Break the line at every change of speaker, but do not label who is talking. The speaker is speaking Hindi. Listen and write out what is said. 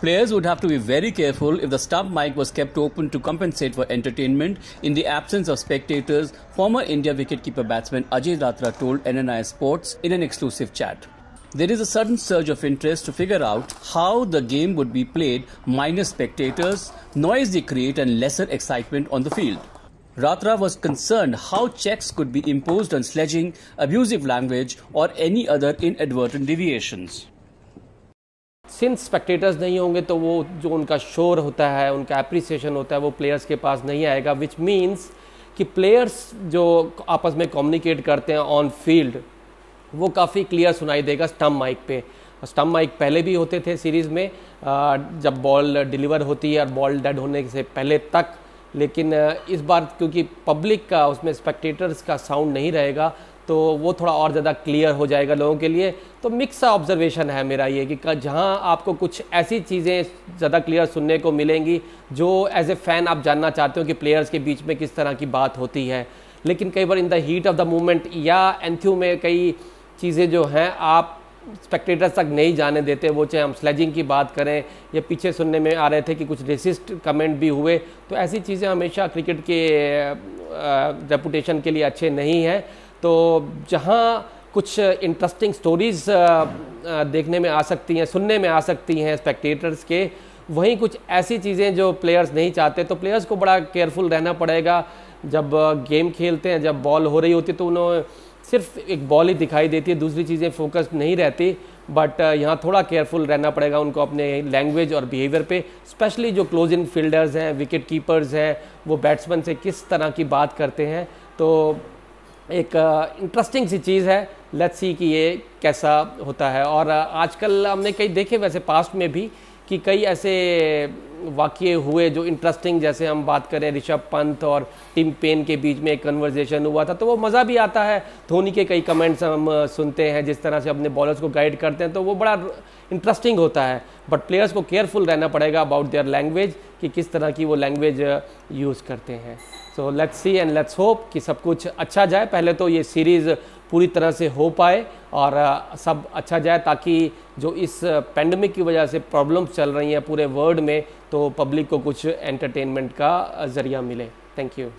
Players would have to be very careful if the stump mic was kept open to compensate for entertainment in the absence of spectators, former India wicketkeeper batsman Ajay Ratra told NNI Sports in an exclusive chat. There is a sudden surge of interest to figure out how the game would be played minus spectators, noise they create, and lesser excitement on the field. Ratra was concerned how checks could be imposed on sledging, abusive language, or any other inadvertent deviations.
Since spectators नहीं होंगे तो वो जो उनका शोर होता है, उनका अप्रिसिएशन होता है, वो प्लेयर्स के पास नहीं आएगा विच मीन्स कि प्लेयर्स जो आपस में कम्युनिकेट करते हैं ऑन फ़ील्ड वो काफ़ी क्लियर सुनाई देगा स्टम्प माइक पे। स्टम्प माइक पहले भी होते थे सीरीज़ में जब बॉल डिलीवर होती है और बॉल डेड होने से पहले तक, लेकिन इस बार क्योंकि पब्लिक का, उसमें स्पेक्टेटर्स का साउंड नहीं रहेगा तो वो थोड़ा और ज़्यादा क्लियर हो जाएगा लोगों के लिए। तो मिक्स ऑब्जर्वेशन है मेरा ये कि जहाँ आपको कुछ ऐसी चीज़ें ज़्यादा क्लियर सुनने को मिलेंगी, जो एज ए फ़ैन आप जानना चाहते हो कि प्लेयर्स के बीच में किस तरह की बात होती है। लेकिन कई बार in the heat of the moment या एंथ्यू में कई चीज़ें जो हैं, आप स्पेक्टेटर्स तक नहीं जाने देते। वो चाहे हम स्लेजिंग की बात करें या पीछे सुनने में आ रहे थे कि कुछ रेसिस्ट कमेंट भी हुए तो ऐसी चीज़ें हमेशा क्रिकेट के रेपुटेशन के लिए अच्छे नहीं हैं। तो जहाँ कुछ इंटरेस्टिंग स्टोरीज़ देखने में आ सकती हैं, सुनने में आ सकती हैं स्पेक्टेटर्स के, वहीं कुछ ऐसी चीज़ें जो प्लेयर्स नहीं चाहते तो प्लेयर्स को बड़ा केयरफुल रहना पड़ेगा। जब गेम खेलते हैं, जब बॉल हो रही होती तो उन्होंने सिर्फ़ एक बॉल ही दिखाई देती है दूसरी चीज़ें फोकस नहीं रहती बट यहाँ थोड़ा केयरफुल रहना पड़ेगा उनको अपने लैंग्वेज और बिहेवियर पे स्पेशली जो क्लोज इन फील्डर्स हैं विकेट कीपर्स हैं, वो बैट्समैन से किस तरह की बात करते हैं तो एक इंटरेस्टिंग सी चीज़ है। लेट्स सी कि ये कैसा होता है। और आजकल हमने कई देखे वैसे पास्ट में भी कि कई ऐसे वाक्य हुए जो इंटरेस्टिंग जैसे हम बात करें ऋषभ पंत और टिम पेन के बीच में एक कन्वर्जेशन हुआ था तो वो मज़ा भी आता है। धोनी के कई कमेंट्स हम सुनते हैं, जिस तरह से अपने बॉलर्स को गाइड करते हैं तो वो बड़ा इंटरेस्टिंग होता है। बट प्लेयर्स को केयरफुल रहना पड़ेगा अबाउट देयर लैंग्वेज कि किस तरह की वो लैंग्वेज यूज़ करते हैं। So let's see and let's hope कि सब कुछ अच्छा जाए। पहले तो ये सीरीज़ पूरी तरह से हो पाए और सब अच्छा जाए ताकि जो इस पेंडेमिक की वजह से प्रॉब्लम्स चल रही हैं पूरे वर्ल्ड में तो पब्लिक को कुछ एंटरटेनमेंट का ज़रिया मिले। Thank you